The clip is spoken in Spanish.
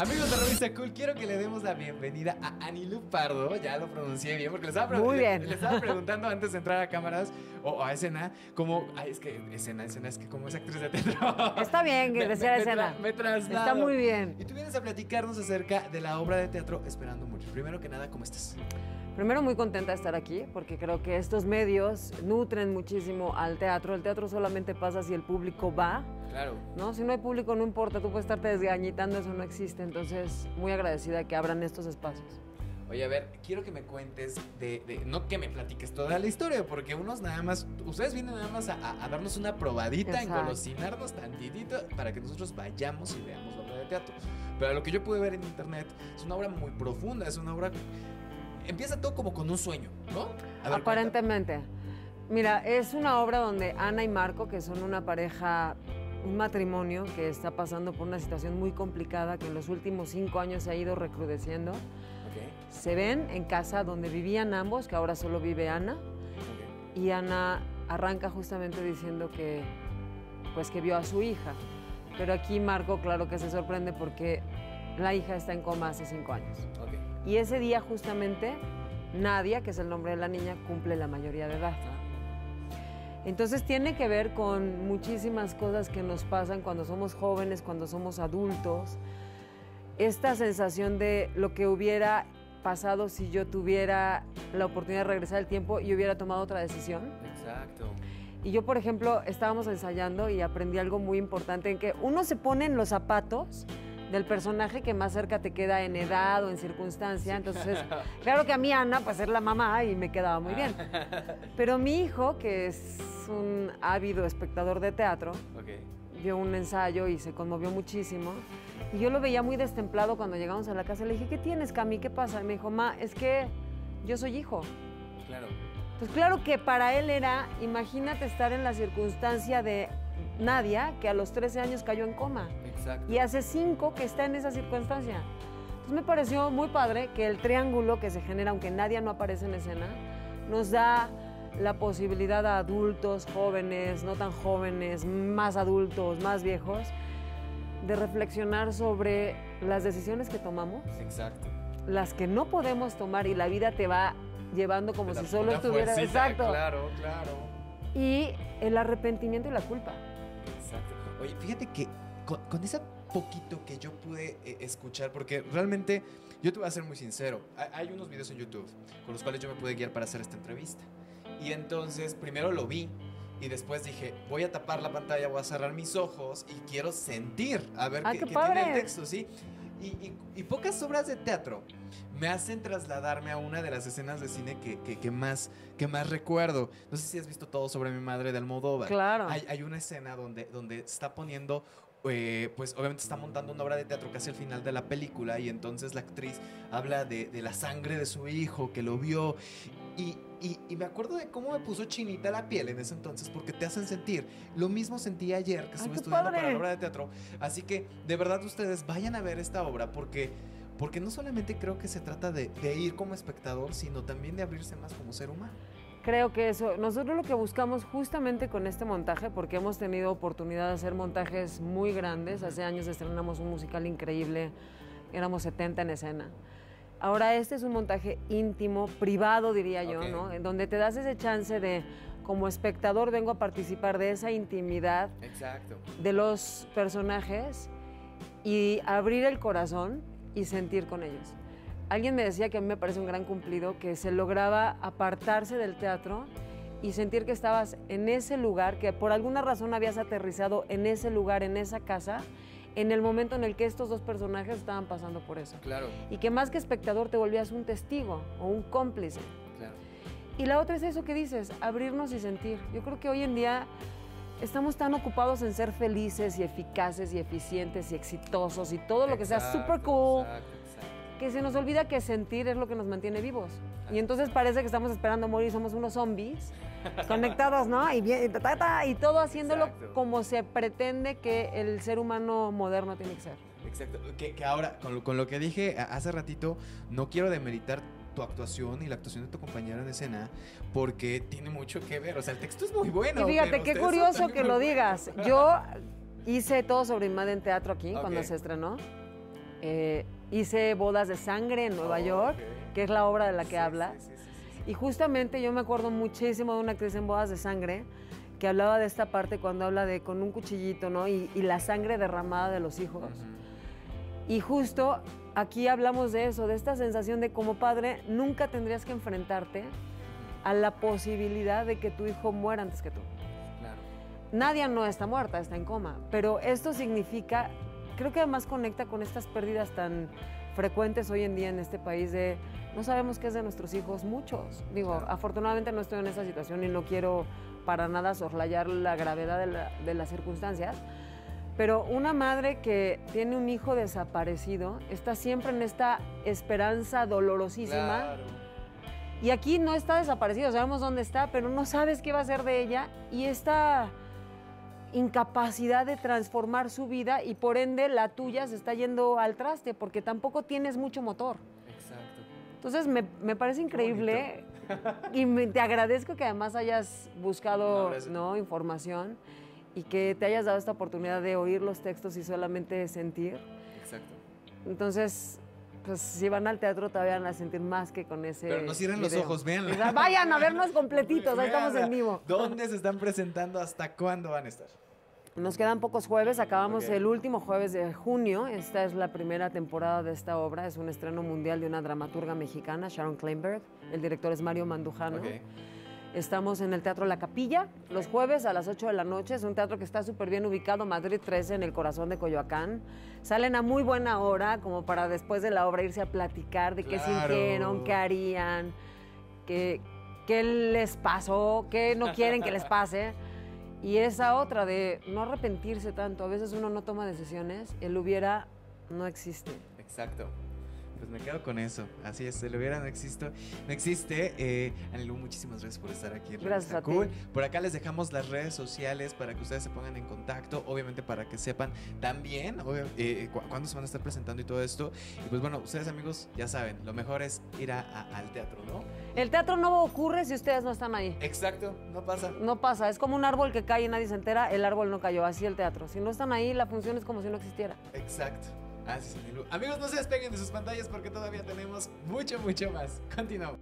Amigos de Revista Cool, quiero que le demos la bienvenida a Anilu Pardo. Ya lo pronuncié bien porque le estaba, pre- Muy le- bien. le estaba preguntando antes de entrar a cámaras o a escena, como. Ay, es que escena, escena, es que como es actriz de teatro. Está bien que Me- decía me- me escena. tra- me traslado. Está muy bien. Y tú vienes a platicarnos acerca de la obra de teatro Esperando Mucho. Primero que nada, ¿cómo estás? Primero muy contenta de estar aquí porque creo que estos medios nutren muchísimo al teatro. El teatro solamente pasa si el público va, Claro. ¿no? Si no hay público no importa, tú puedes estarte desgañitando, eso no existe. Entonces, muy agradecida que abran estos espacios. Oye, a ver, quiero que me cuentes de, de- no que me platiques toda la historia, porque unos nada más, ustedes vienen nada más a, a- a darnos una probadita, Exacto. engolosinarnos tantitito para que nosotros vayamos y veamos la obra de teatro. Pero lo que yo pude ver en internet es una obra muy profunda, es una obra... Empieza todo como con un sueño, ¿no? A ver, Aparentemente. Mira, es una obra donde Ana y Marco, que son una pareja, un matrimonio que está pasando por una situación muy complicada que en los últimos cinco años se ha ido recrudeciendo, cuéntame. se ven en casa donde vivían ambos, que ahora solo vive Ana, Ok, ok. y Ana arranca justamente diciendo que pues que vio a su hija. Pero aquí Marco claro que se sorprende porque la hija está en coma hace cinco años. ok. Y ese día justamente Nadia, que es el nombre de la niña, cumple la mayoría de edad. Entonces tiene que ver con muchísimas cosas que nos pasan cuando somos jóvenes, cuando somos adultos. Esta sensación de lo que hubiera pasado si yo tuviera la oportunidad de regresar el tiempo y hubiera tomado otra decisión. Exacto. Y yo, por ejemplo, estábamos ensayando y aprendí algo muy importante en que uno se pone en los zapatos del personaje que más cerca te queda en edad o en circunstancia. Entonces, claro que a mí Ana, pues es la mamá y me quedaba muy bien. Pero mi hijo, que es un ávido espectador de teatro, vio un ensayo y se conmovió muchísimo. Y yo lo veía muy destemplado cuando llegamos a la casa. Le dije, ¿qué tienes, Cami? ¿Qué pasa? Y me dijo, ma, es que yo soy hijo. Claro. Pues claro que para él era, imagínate estar en la circunstancia de Nadia, que a los 13 años cayó en coma, Exacto. y hace 5 que está en esa circunstancia. Entonces me pareció muy padre que el triángulo que se genera, aunque Nadia no aparece en escena, nos da la posibilidad a adultos, jóvenes, no tan jóvenes, más adultos, más viejos, de reflexionar sobre las decisiones que tomamos Exacto. las que no podemos tomar y la vida te va llevando como si solo una estuviera fuercita, exacto Claro, claro. y el arrepentimiento y la culpa Oye, fíjate que con, con ese poquito que yo pude eh, escuchar, porque realmente, yo te voy a ser muy sincero, hay, hay unos videos en YouTube con los cuales yo me pude guiar para hacer esta entrevista. Y entonces, primero lo vi y después dije, voy a tapar la pantalla, voy a cerrar mis ojos y quiero sentir, a ver Ah, qué, qué qué tiene el texto, ¿sí? Y, y- y pocas obras de teatro me hacen trasladarme a una de las escenas de cine que, que- que más, que más recuerdo. No sé si has visto todo sobre mi madre de Almodóvar. claro Hay, hay una escena donde, donde está poniendo, eh, pues obviamente está montando una obra de teatro casi al final de la película y entonces la actriz habla de, de la sangre de su hijo que lo vio y, y- y me acuerdo de cómo me puso chinita la piel en ese entonces porque te hacen sentir. Lo mismo sentí ayer que estuve qué estudiando para padre! la obra de teatro. Así que de verdad ustedes vayan a ver esta obra porque... Porque no solamente creo que se trata de, de ir como espectador, sino también de abrirse más como ser humano. creo que eso nosotros lo que buscamos justamente con este montaje porque hemos tenido oportunidad de hacer montajes muy grandes hace años estrenamos un musical increíble éramos 70 en escena ahora este es un montaje íntimo privado diría yo no en donde te das ese chance de como espectador vengo a participar de esa intimidad Exacto. de los personajes y abrir el corazón y sentir con ellos. Alguien me decía que a mí me parece un gran cumplido que se lograba apartarse del teatro y sentir que estabas en ese lugar, que por alguna razón habías aterrizado en ese lugar, en esa casa, en el momento en el que estos dos personajes estaban pasando por eso. Claro, Y que más que espectador te volvías un testigo o un cómplice. claro. Y la otra es eso que dices, abrirnos y sentir. Yo creo que hoy en día estamos tan ocupados en ser felices y eficaces y eficientes y exitosos y todo lo que sea super cool, exacto. Que se nos olvida que sentir es lo que nos mantiene vivos. Y entonces parece que estamos esperando morir, somos unos zombies conectados, ¿no? Y, bien, ta, ta, ta, y todo haciéndolo Exacto. como se pretende que el ser humano moderno tiene que ser. Exacto. Que, que ahora, con lo, con lo que dije hace ratito, no quiero demeritar tu actuación y la actuación de tu compañero en escena, porque tiene mucho que ver. O sea, el texto es muy bueno. y fíjate, qué curioso que lo digas. Yo hice todo sobre Imagen en teatro aquí cuando se estrenó. Eh, hice Bodas de Sangre en Nueva Oh, York, que es la obra de la que Sí, habla. sí, sí. Y justamente yo me acuerdo muchísimo de una actriz en Bodas de Sangre que hablaba de esta parte cuando habla de con un cuchillito, ¿no? Y, y la sangre derramada de los hijos. Y justo aquí hablamos de eso, de esta sensación de como padre nunca tendrías que enfrentarte a la posibilidad de que tu hijo muera antes que tú. Claro. Nadia no está muerta, está en coma, pero esto significa, creo que además conecta con estas pérdidas tan frecuentes hoy en día en este país de no sabemos qué es de nuestros hijos, muchos. Digo, Claro. afortunadamente no estoy en esa situación y no quiero para nada soslayar la gravedad de, la- de las circunstancias, pero una madre que tiene un hijo desaparecido está siempre en esta esperanza dolorosísima. Claro. Y aquí no está desaparecido, sabemos dónde está, pero no sabes qué va a ser de ella. Y esta incapacidad de transformar su vida y por ende la tuya se está yendo al traste porque tampoco tienes mucho motor. Exacto. Entonces me, me parece increíble y me- te agradezco que además hayas buscado. ¿no? información y que te hayas dado esta oportunidad de oír los textos y solamente sentir. Exacto. Entonces, pues si van al teatro todavía van a sentir más que con ese. Pero no cierren los ojos, sea, Vayan a vernos completitos, ahí estamos en vivo. ¿Dónde se están presentando? ¿Hasta cuándo van a estar? Nos quedan pocos jueves, acabamos el último jueves de junio. Esta es la primera temporada de esta obra, es un estreno mundial de una dramaturga mexicana, Sharon Kleinberg. El director es Mario Mandujano. Ok. Estamos en el Teatro La Capilla los jueves a las 8 de la noche. Es un teatro que está súper bien ubicado, Madrid 13, en el corazón de Coyoacán. Salen a muy buena hora, como para después de la obra irse a platicar de qué sintieron, qué harían, qué, qué les pasó, qué no quieren que les pase. Y esa otra de no arrepentirse tanto. A veces uno no toma decisiones, el hubiera no existe. Exacto. Pues me quedo con eso. Así es, el hubiera no existe. No existe. Eh, Anelu, muchísimas gracias por estar aquí. en Gracias a ti. Cool. Por acá les dejamos las redes sociales para que ustedes se pongan en contacto. Obviamente para que sepan también eh, cu- cuándo se van a estar presentando y todo esto. Y pues bueno, ustedes amigos ya saben, lo mejor es ir a- a- al teatro, ¿no? El teatro no ocurre si ustedes no están ahí. Exacto, no pasa. No pasa, es como un árbol que cae y nadie se entera, el árbol no cayó, así el teatro. Si no están ahí, la función es como si no existiera. Exacto. Amigos, no se despeguen de sus pantallas porque todavía tenemos mucho, mucho más. Continuamos.